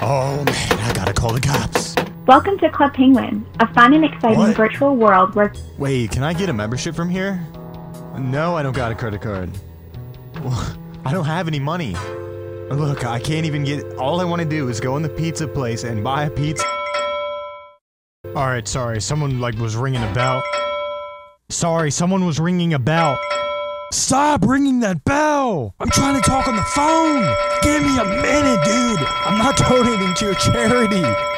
Oh man, I gotta call the cops. Welcome to Club Penguin, a fun and exciting What? virtual world where Wait, can I get a membership from here? No, I don't got a credit card. Well, I don't have any money. Look, I can't even get. All I want to do is go in the pizza place and buy a pizza. All right, sorry. Someone like was ringing a bell. Sorry, someone was ringing a bell. Stop ringing that bell! I'm trying to talk on the phone. Give me a minute, dude. I'm not donating to your charity.